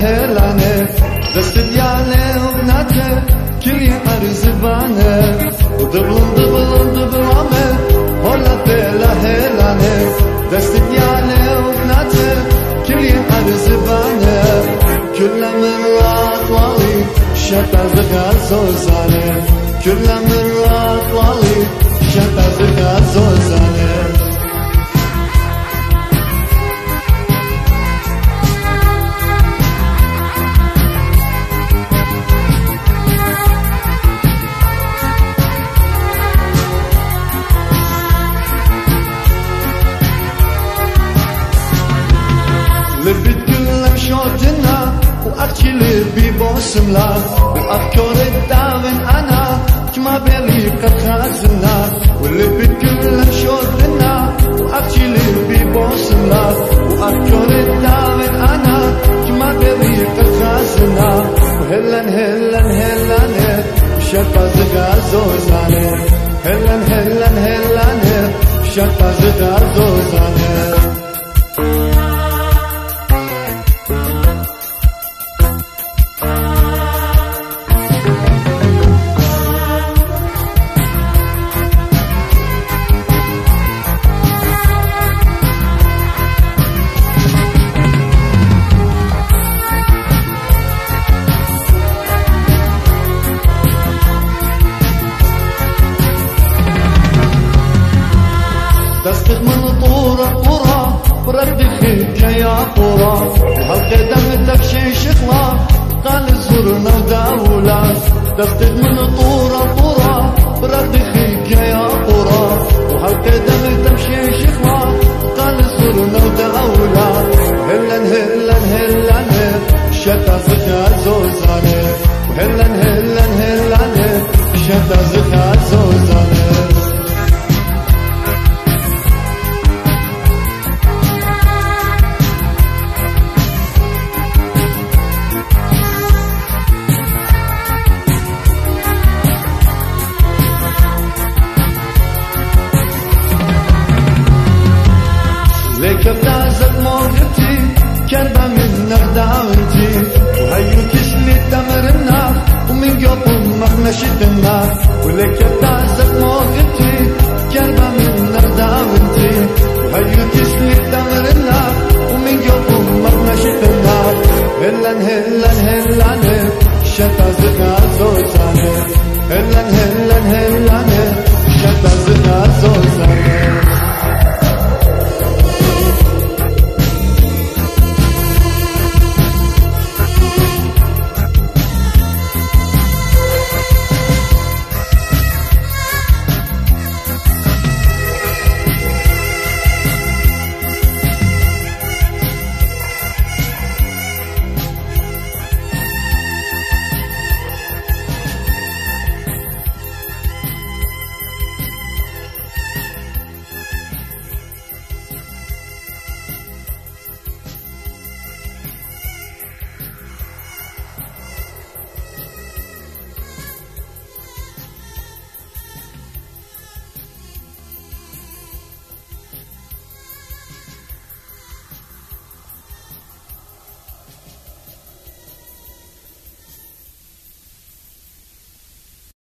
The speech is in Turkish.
helane Zastavljale ovnate Kiri arizivane U dublom dublom dublome Holate la helane Zastavljale ovnate Kiri arizivane Kulla min ratwali Şata zıga zozane Kulla min ratwali Şata zıga zozane شوتنا واحكي لبي بوسملا وافكار الداون انا كما بالي قد خازنا ولبي تكلم شوتنا واحكي لبي بوسملا وافكار الداون انا كما بالي قد خازنا وهلن هلن هلن شتا زغار زوزانه هلن هلن هلن شتا زغار زوزانه دستك رد خيبك يا قرى. هالقدم تبشيش خلاف قال زرنا وداولاس دفتد من طورة طورة برد خيبك كربة من دعوتي وهيو كسلي تمرنا ومن قبل مخنشت النار ولك بتعزق موجتي كربة من دعوتي وهيو كسلي تمرنا ومن قبل مخنشت النار هلن هلن هلن شتا زكا زوزانه هلن هلن